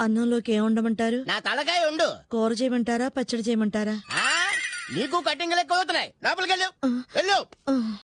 అన్నంలోకి ఏం ఉండమంటారు నా తలకాయ ఉండు కూర చేయమంటారా? పచ్చడి చేయమంటారా? ఆ? నీకు కటింగ్ లెక్క అవుతున్నాయి. లోపలికి వెళ్ళు. వెళ్ళు